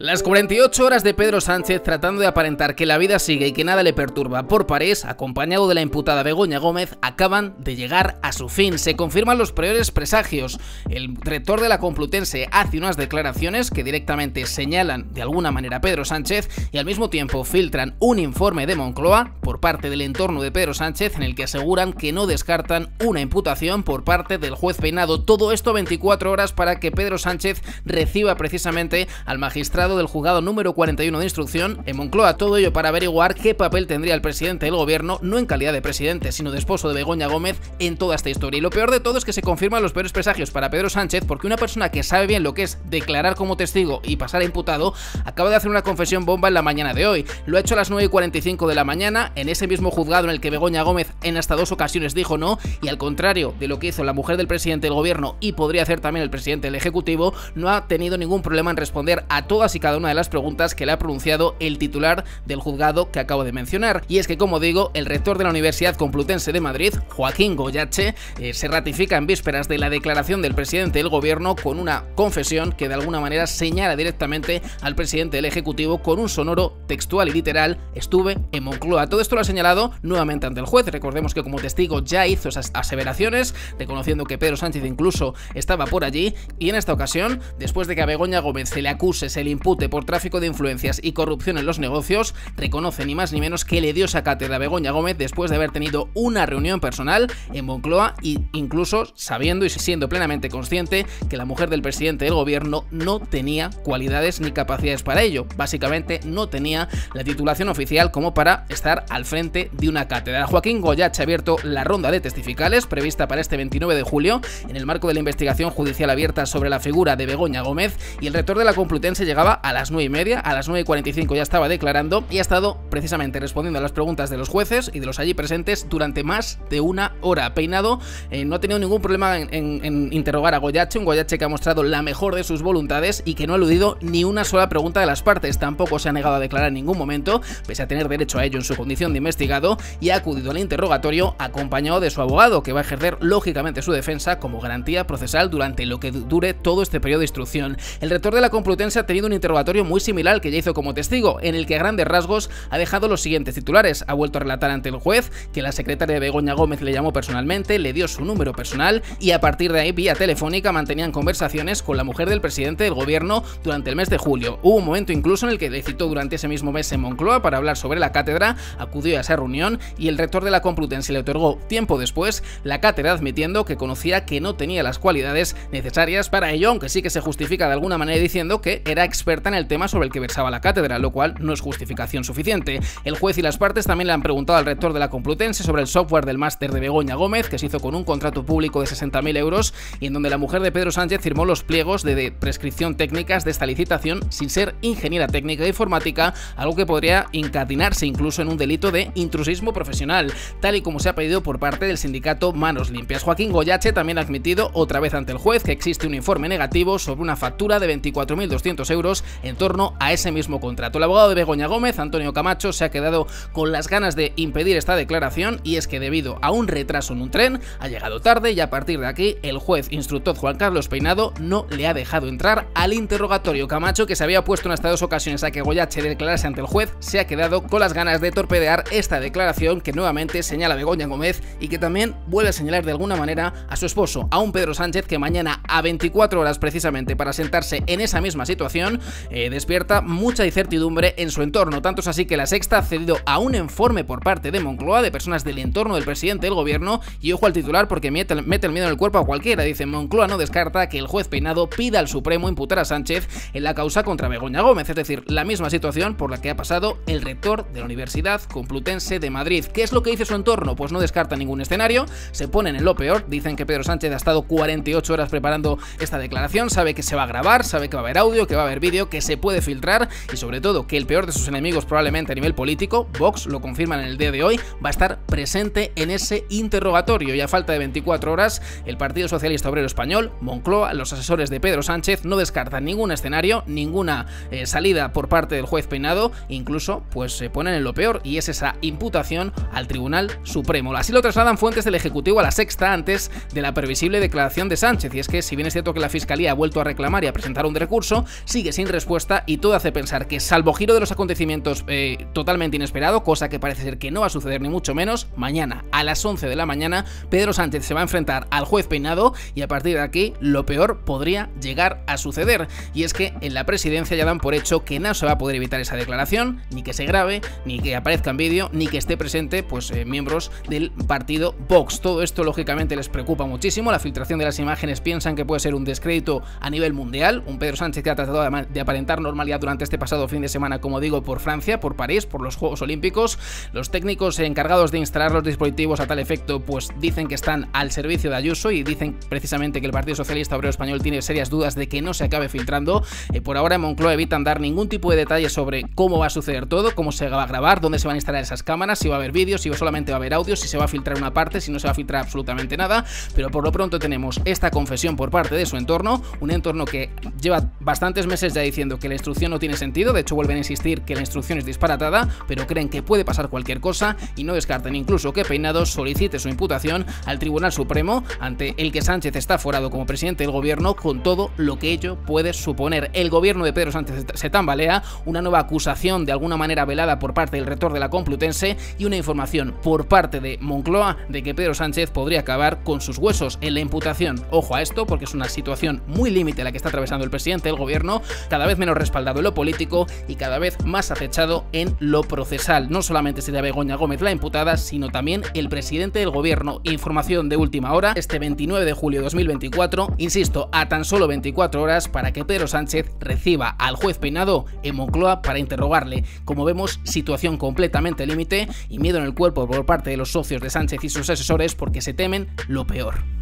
Las 48 horas de Pedro Sánchez tratando de aparentar que la vida sigue y que nada le perturba por París, acompañado de la imputada Begoña Gómez, acaban de llegar a su fin. Se confirman los peores presagios. El rector de la Complutense hace unas declaraciones que directamente señalan de alguna manera a Pedro Sánchez y al mismo tiempo filtran un informe de Moncloa por parte del entorno de Pedro Sánchez en el que aseguran que no descartan una imputación por parte del juez peinado. Todo esto 24 horas para que Pedro Sánchez reciba precisamente al magistrado del juzgado número 41 de instrucción en Moncloa. Todo ello para averiguar qué papel tendría el presidente del gobierno, no en calidad de presidente, sino de esposo de Begoña Gómez en toda esta historia. Y lo peor de todo es que se confirman los peores presagios para Pedro Sánchez porque una persona que sabe bien lo que es declarar como testigo y pasar a imputado acaba de hacer una confesión bomba en la mañana de hoy. Lo ha hecho a las 9 y 45 de la mañana en ese mismo juzgado en el que Begoña Gómez en hasta dos ocasiones dijo no y al contrario de lo que hizo la mujer del presidente del gobierno y podría hacer también el presidente del ejecutivo, no ha tenido ningún problema en responder a todas cada una de las preguntas que le ha pronunciado el titular del juzgado que acabo de mencionar. Y es que, como digo, el rector de la Universidad Complutense de Madrid, Joaquín Goyache, eh, se ratifica en vísperas de la declaración del presidente del gobierno con una confesión que de alguna manera señala directamente al presidente del Ejecutivo con un sonoro textual y literal, estuve en Moncloa. Todo esto lo ha señalado nuevamente ante el juez. Recordemos que como testigo ya hizo esas aseveraciones, reconociendo que Pedro Sánchez incluso estaba por allí. Y en esta ocasión, después de que a Begoña Gómez se le acuse, se le impute por tráfico de influencias y corrupción en los negocios, reconoce ni más ni menos que le dio esa cátedra a Begoña Gómez después de haber tenido una reunión personal en Moncloa e incluso sabiendo y siendo plenamente consciente que la mujer del presidente del gobierno no tenía cualidades ni capacidades para ello. Básicamente no tenía la titulación oficial como para estar al frente de una cátedra. Joaquín Goyach ha abierto la ronda de testificales prevista para este 29 de julio en el marco de la investigación judicial abierta sobre la figura de Begoña Gómez y el rector de la Complutense llegaba a las 9 y media, a las 9.45 ya estaba declarando y ha estado precisamente respondiendo a las preguntas de los jueces y de los allí presentes durante más de una hora. Peinado eh, no ha tenido ningún problema en, interrogar a Goyache, un Goyache que ha mostrado la mejor de sus voluntades y que no ha eludido ni una sola pregunta de las partes. Tampoco se ha negado a declarar en ningún momento, pese a tener derecho a ello en su condición de investigado, y ha acudido al interrogatorio acompañado de su abogado, que va a ejercer lógicamente su defensa como garantía procesal durante lo que dure todo este periodo de instrucción. El rector de la Complutense ha tenido un interrogatorio muy similar al que ya hizo como testigo, en el que a grandes rasgos ha dejado los siguientes titulares. Ha vuelto a relatar ante el juez que la secretaria de Begoña Gómez le llamó personalmente, le dio su número personal y a partir de ahí, vía telefónica, mantenían conversaciones con la mujer del presidente del gobierno durante el mes de julio. Hubo un momento incluso en el que le citó durante ese mismo mes en Moncloa para hablar sobre la cátedra, acudió a esa reunión y el rector de la Complutense le otorgó tiempo después la cátedra admitiendo que conocía que no tenía las cualidades necesarias para ello, aunque sí que se justifica de alguna manera diciendo que era en el tema sobre el que versaba la cátedra, lo cual no es justificación suficiente. El juez y las partes también le han preguntado al rector de la Complutense sobre el software del máster de Begoña Gómez, que se hizo con un contrato público de 60.000 euros y en donde la mujer de Pedro Sánchez firmó los pliegos de prescripción técnicas de esta licitación sin ser ingeniera técnica e informática, algo que podría incardinarse incluso en un delito de intrusismo profesional, tal y como se ha pedido por parte del sindicato Manos Limpias. Joaquín Goyache también ha admitido otra vez ante el juez que existe un informe negativo sobre una factura de 24.200 euros en torno a ese mismo contrato. El abogado de Begoña Gómez, Antonio Camacho, se ha quedado con las ganas de impedir esta declaración y es que debido a un retraso en un tren ha llegado tarde y a partir de aquí el juez instructor Juan Carlos Peinado no le ha dejado entrar al interrogatorio. Camacho, que se había puesto en hasta dos ocasiones a que Goyache declarase ante el juez, se ha quedado con las ganas de torpedear esta declaración que nuevamente señala Begoña Gómez y que también vuelve a señalar de alguna manera a su esposo, a un Pedro Sánchez que mañana a 24 horas precisamente para sentarse en esa misma situación eh, despierta mucha incertidumbre en su entorno. Tanto es así que la sexta ha cedido a un informe por parte de Moncloa de personas del entorno del presidente del gobierno y ojo al titular porque mete, el miedo en el cuerpo a cualquiera. Dice Moncloa no descarta que el juez Peinado pida al Supremo imputar a Sánchez en la causa contra Begoña Gómez, es decir, la misma situación por la que ha pasado el rector de la Universidad Complutense de Madrid. ¿Qué es lo que dice su entorno? Pues no descarta ningún escenario, se ponen en lo peor, dicen que Pedro Sánchez ha estado 48 horas preparando esta declaración, sabe que se va a grabar, sabe que va a haber audio, que va a haber vídeo, que se puede filtrar y sobre todo que el peor de sus enemigos probablemente a nivel político, Vox lo confirman en el día de hoy, va a estar presente en ese interrogatorio y a falta de 24 horas el Partido Socialista Obrero Español, Moncloa, los asesores de Pedro Sánchez no descartan ningún escenario, ninguna eh, salida por parte del juez Peinado, incluso pues se ponen en lo peor y es esa imputación al Tribunal Supremo. Así lo trasladan fuentes del Ejecutivo a la sexta antes de la previsible declaración de Sánchez y es que si bien es cierto que la Fiscalía ha vuelto a reclamar y a presentar un recurso, sigue sin respuesta y todo hace pensar que salvo giro de los acontecimientos eh, totalmente inesperado, cosa que parece ser que no va a suceder ni mucho menos, mañana a las 11 de la mañana Pedro Sánchez se va a enfrentar al juez peinado y a partir de aquí lo peor podría llegar a suceder. Y es que en la presidencia ya dan por hecho que no se va a poder evitar esa declaración, ni que se grabe, ni que aparezca en vídeo, ni que esté presente pues eh, miembros del partido Vox. Todo esto lógicamente les preocupa muchísimo, la filtración de las imágenes piensan que puede ser un descrédito a nivel mundial, un Pedro Sánchez que ha tratado de aparentar normalidad durante este pasado fin de semana, como digo, por Francia, por París, por los Juegos Olímpicos. Los técnicos encargados de instalar los dispositivos a tal efecto pues dicen que están al servicio de Ayuso y dicen precisamente que el Partido Socialista Obrero Español tiene serias dudas de que no se acabe filtrando. Eh, por ahora en Moncloa evitan dar ningún tipo de detalle sobre cómo va a suceder todo, cómo se va a grabar, dónde se van a instalar esas cámaras, si va a haber vídeos, si solamente va a haber audio, si se va a filtrar una parte, si no se va a filtrar absolutamente nada, pero por lo pronto tenemos esta confesión por parte de su entorno, un entorno que lleva bastantes meses ya diciendo que la instrucción no tiene sentido, de hecho vuelven a insistir que la instrucción es disparatada, pero creen que puede pasar cualquier cosa y no descarten incluso que Peinado solicite su imputación al Tribunal Supremo ante el que Sánchez está forado como presidente del gobierno con todo lo que ello puede suponer. El gobierno de Pedro Sánchez se tambalea, una nueva acusación de alguna manera velada por parte del rector de la Complutense y una información por parte de Moncloa de que Pedro Sánchez podría acabar con sus huesos en la imputación. Ojo a esto porque es una situación muy límite la que está atravesando el presidente del gobierno, cada vez menos respaldado en lo político y cada vez más acechado en lo procesal. No solamente sería Begoña Gómez la imputada, sino también el presidente del gobierno. Información de última hora, este 29 de julio de 2024, insisto, a tan solo 24 horas para que Pedro Sánchez reciba al juez peinado en Moncloa para interrogarle. Como vemos, situación completamente límite y miedo en el cuerpo por parte de los socios de Sánchez y sus asesores porque se temen lo peor.